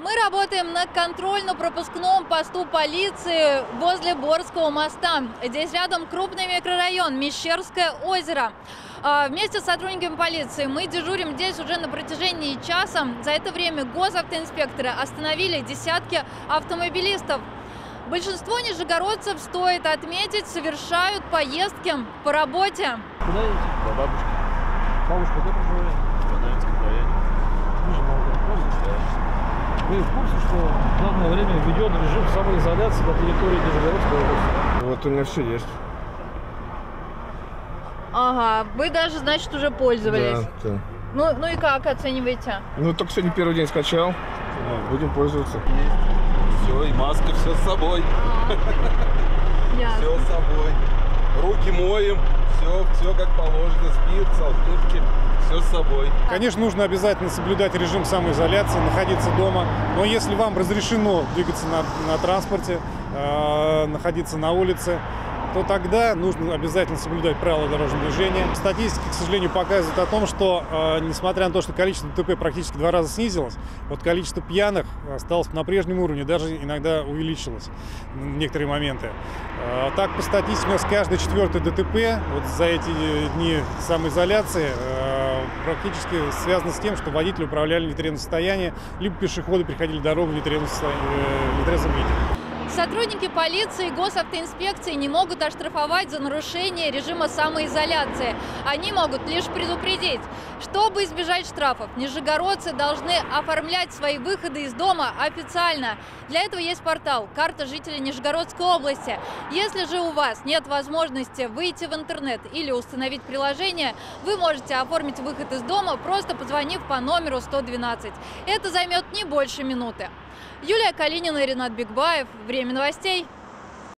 Мы работаем на контрольно-пропускном посту полиции возле Борского моста. Здесь рядом крупный микрорайон Мещерское озеро. А, Вместе с сотрудниками полиции мы дежурим здесь уже на протяжении часа. За это время госавтоинспекторы остановили десятки автомобилистов. Большинство нижегородцев, стоит отметить, совершают поездки по работе. Куда едете? До бабушки Бабушка где проживает? в Канаевском Вы в курсе, что в данное время введен режим самоизоляции на территории Нижегородской области? Вот у меня все есть. Ага, вы даже, значит, уже пользовались. Да, да. Ну, ну и как оцениваете? Ну, только сегодня первый день скачал. Вот, Будем пользоваться. Все, и маска, все с собой. Ясно. Все с собой. Руки моем. Все, все как положено. Спирт, салфетки. Все с собой. Конечно, нужно обязательно соблюдать режим самоизоляции, находиться дома. Но если вам разрешено двигаться на, на транспорте, э, находиться на улице, то тогда нужно обязательно соблюдать правила дорожного движения. Статистика, к сожалению, показывает о том, что, э, несмотря на то, что количество ДТП практически в два раза снизилось, вот количество пьяных осталось на прежнем уровне, даже иногда увеличилось в некоторые моменты. Э, Так, по статистике, у нас каждый четвертый ДТП вот за эти дни самоизоляции э, практически связано с тем, что водители управляли в нетрезвом состоянии, либо пешеходы переходили дорогу в нетрезвом, э, в нетрезвом виде. Сотрудники полиции и госавтоинспекции не могут оштрафовать за нарушение режима самоизоляции. Они могут лишь предупредить. Чтобы избежать штрафов, нижегородцы должны оформлять свои выходы из дома официально. Для этого есть портал «Карта жителей Нижегородской области». Если же у вас нет возможности выйти в интернет или установить приложение, вы можете оформить выход из дома, просто позвонив по номеру 112. Это займет не больше минуты. Юлия Калинина и Ренат Бигбаев. Время новостей.